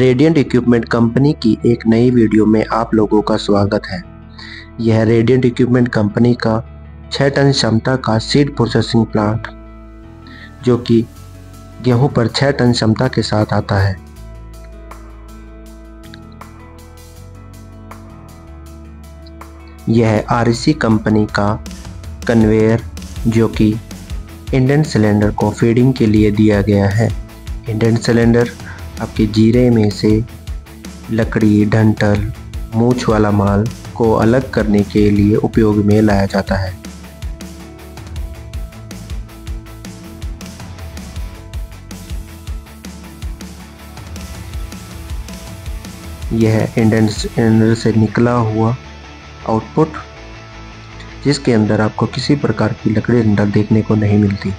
Radiant equipment company की एक नई वीडियो में आप लोगों का स्वागत है। यह रेडियंट इक्विपमेंट कंपनी का 6 टन क्षमता का सीड प्रोसेसिंग प्लांट जो कि गेहूँ पर 6 टन क्षमता के साथ आता है। यह आरसी कंपनी का कन्वेयर जो कि इंडियन सिलेंडर को फीडिंग के लिए दिया गया है। इंडियन सिलेंडर आपके जीरे में से लकड़ी, डंठल, मूछ वाला माल को अलग करने के लिए उपयोग में लाया जाता है। यह इंडियन सिलेंडर से निकला हुआ आउटपुट, जिसके अंदर आपको किसी प्रकार की लकड़ी डंडल देखने को नहीं मिलती।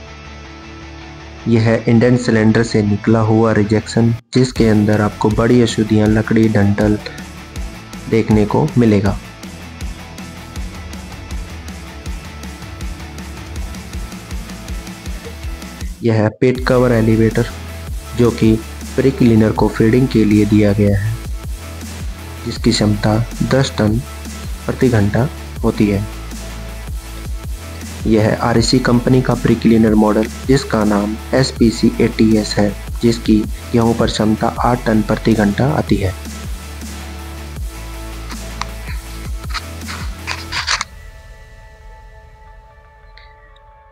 यह इंडियन सिलेंडर से निकला हुआ रिजेक्शन जिसके अंदर आपको बड़ी अशुद्धियाँ, लकड़ी डंटल देखने को मिलेगा। यह पेट कवर एलिवेटर जो कि प्री क्लीनर को फीडिंग के लिए दिया गया है, जिसकी क्षमता 10 टन प्रति घंटा होती है। यह आर कंपनी का प्री क्लीनर मॉडल जिसका नाम एस पी सी है, जिसकी गेहूँ पर क्षमता 8 टन प्रति घंटा आती है।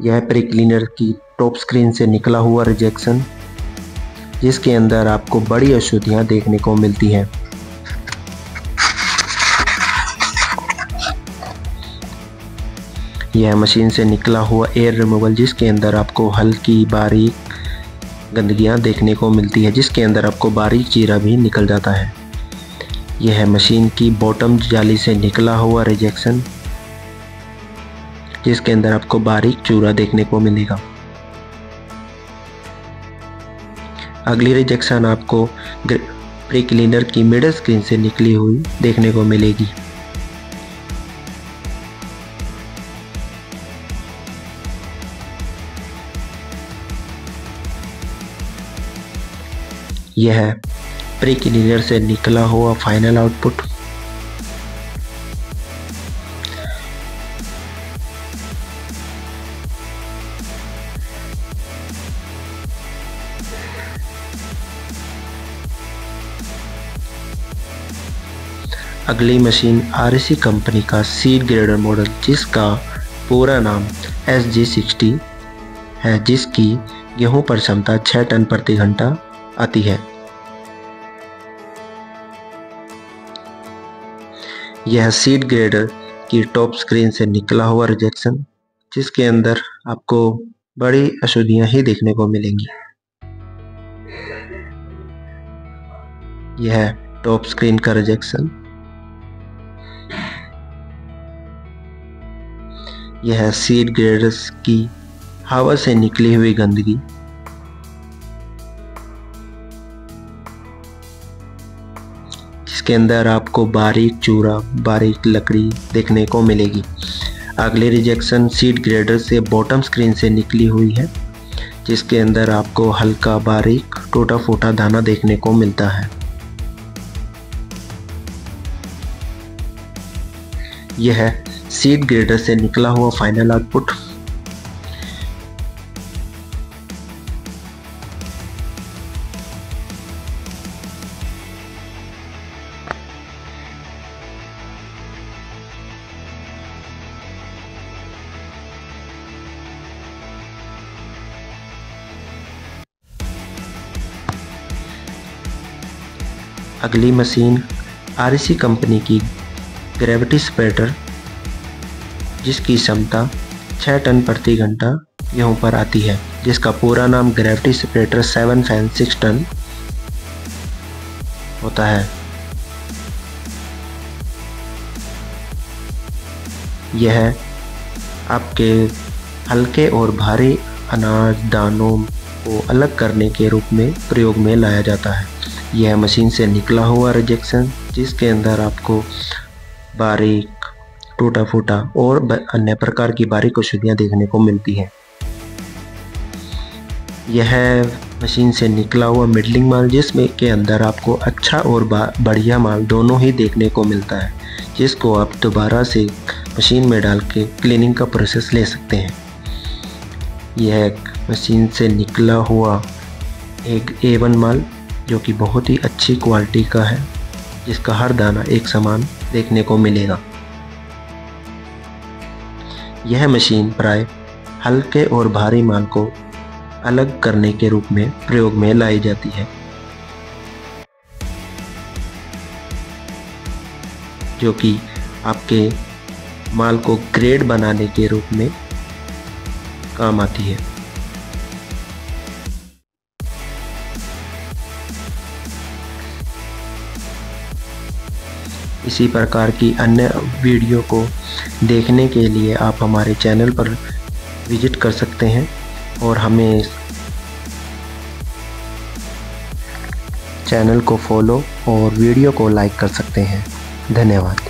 यह प्री क्लीनर की टॉप स्क्रीन से निकला हुआ रिजेक्शन जिसके अंदर आपको बड़ी अशुद्धियाँ देखने को मिलती हैं। यह मशीन से निकला हुआ एयर रिमूवल जिसके अंदर आपको हल्की बारीक गंदगियाँ देखने को मिलती है, जिसके अंदर आपको बारीक चीरा भी निकल जाता है। यह मशीन की बॉटम जाली से निकला हुआ रिजेक्शन जिसके अंदर आपको बारीक चूरा देखने को मिलेगा। अगली रिजेक्शन आपको प्री क्लीनर की मिडल स्क्रीन से निकली हुई देखने को मिलेगी। यह प्री क्लीनर से निकला हुआ फाइनल आउटपुट अगली मशीन आर कंपनी का सीड ग्रेडर मॉडल जिसका पूरा नाम एस जी सिक्सटी है, जिसकी गेहूँ पर क्षमता 6 टन प्रति घंटा आती है। यह सीड ग्रेडर की टॉप स्क्रीन से निकला हुआ रिजेक्शन जिसके अंदर आपको बड़ी अशुद्धियाँ ही देखने को मिलेंगी। यह टॉप स्क्रीन का रिजेक्शन यह सीड ग्रेडर्स की हवा से निकली हुई गंदगी। जिसके अंदर आपको बारीक चूरा, बारीक लकड़ी देखने को मिलेगी। अगले रिजेक्शन सीट ग्रेडर से बॉटम स्क्रीन से निकली हुई है, जिसके अंदर आपको हल्का बारीक टूटा फूटा दाना देखने को मिलता है। यह सीड ग्रेडर से निकला हुआ फाइनल आउटपुट अगली मशीन आर कंपनी की ग्रेविटी स्पेटर जिसकी क्षमता 6 टन प्रति घंटा गेहूँ पर आती है, जिसका पूरा नाम gravity separator seven fan six ton होता है। यह आपके हल्के और भारी अनाज दानों को अलग करने के रूप में प्रयोग में लाया जाता है। यह मशीन से निकला हुआ रिजेक्शन जिसके अंदर आपको बारीक टूटा फूटा और अन्य प्रकार की बारीक औषधियाँ देखने को मिलती हैं। यह मशीन से निकला हुआ मिडलिंग माल, जिसमें के अंदर आपको अच्छा और बढ़िया माल दोनों ही देखने को मिलता है, जिसको आप दोबारा से मशीन में डाल के क्लीनिंग का प्रोसेस ले सकते हैं। यह मशीन से निकला हुआ एक ए वन माल जो कि बहुत ही अच्छी क्वालिटी का है, जिसका हर दाना एक समान देखने को मिलेगा। यह मशीन प्राय हल्के और भारी माल को अलग करने के रूप में प्रयोग में लाई जाती है, जो कि आपके माल को ग्रेड बनाने के रूप में काम आती है। इसी प्रकार की अन्य वीडियो को देखने के लिए आप हमारे चैनल पर विज़िट कर सकते हैं और हमें चैनल को फॉलो और वीडियो को लाइक कर सकते हैं। धन्यवाद।